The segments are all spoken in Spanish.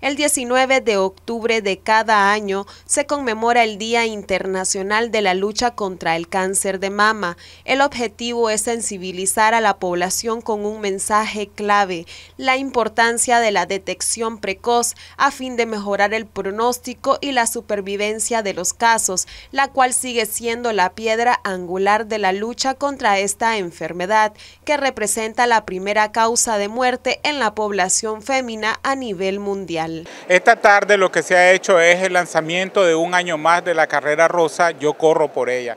El 19 de octubre de cada año se conmemora el Día Internacional de la Lucha contra el Cáncer de Mama. El objetivo es sensibilizar a la población con un mensaje clave, la importancia de la detección precoz a fin de mejorar el pronóstico y la supervivencia de los casos, la cual sigue siendo la piedra angular de la lucha contra esta enfermedad, que representa la primera causa de muerte en la población fémina a nivel mundial. Esta tarde lo que se ha hecho es el lanzamiento de un año más de la carrera rosa, yo corro por ella.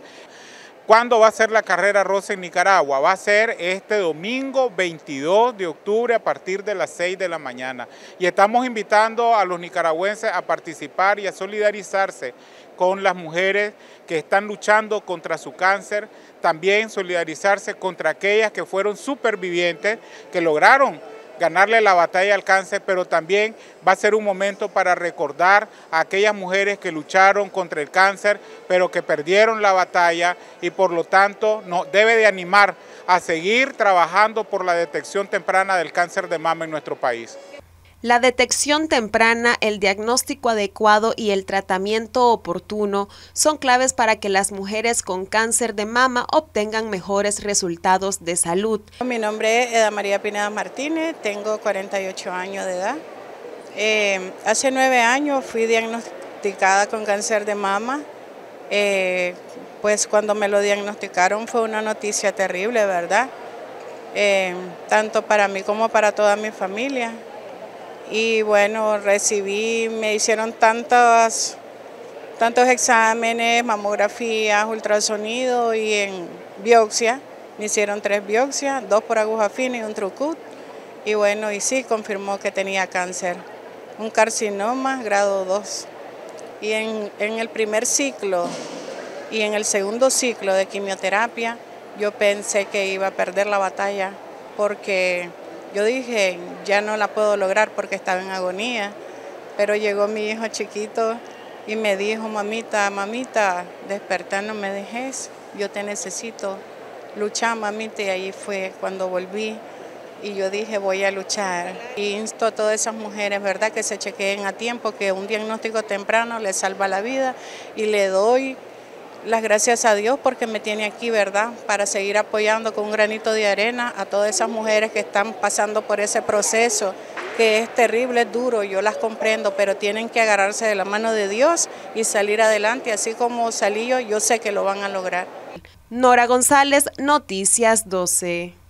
¿Cuándo va a ser la carrera rosa en Nicaragua? Va a ser este domingo 22 de octubre a partir de las 6 de la mañana. Y estamos invitando a los nicaragüenses a participar y a solidarizarse con las mujeres que están luchando contra su cáncer, también solidarizarse contra aquellas que fueron supervivientes, que lograron ganarle la batalla al cáncer, pero también va a ser un momento para recordar a aquellas mujeres que lucharon contra el cáncer, pero que perdieron la batalla y por lo tanto nos debe de animar a seguir trabajando por la detección temprana del cáncer de mama en nuestro país. La detección temprana, el diagnóstico adecuado y el tratamiento oportuno son claves para que las mujeres con cáncer de mama obtengan mejores resultados de salud. Mi nombre es Eda María Pineda Martínez, tengo 48 años de edad. Eh, hace nueve años fui diagnosticada con cáncer de mama. Eh, pues cuando me lo diagnosticaron fue una noticia terrible, ¿verdad? Eh, tanto para mí como para toda mi familia y bueno, recibí, me hicieron tantos, tantos exámenes, mamografías, ultrasonido y en biopsia. Me hicieron tres biopsias, dos por aguja fina y un trucut. Y bueno, y sí, confirmó que tenía cáncer, un carcinoma grado 2. Y en, en el primer ciclo y en el segundo ciclo de quimioterapia, yo pensé que iba a perder la batalla porque yo dije, ya no la puedo lograr porque estaba en agonía, pero llegó mi hijo chiquito y me dijo, mamita, mamita, despertar no me dejes, yo te necesito, luchar mamita, y ahí fue cuando volví y yo dije voy a luchar. Y insto a todas esas mujeres, ¿verdad?, que se chequeen a tiempo, que un diagnóstico temprano les salva la vida y le doy las gracias a Dios porque me tiene aquí, ¿verdad? Para seguir apoyando con un granito de arena a todas esas mujeres que están pasando por ese proceso que es terrible, duro, yo las comprendo, pero tienen que agarrarse de la mano de Dios y salir adelante, así como salí yo, yo sé que lo van a lograr. Nora González, Noticias 12.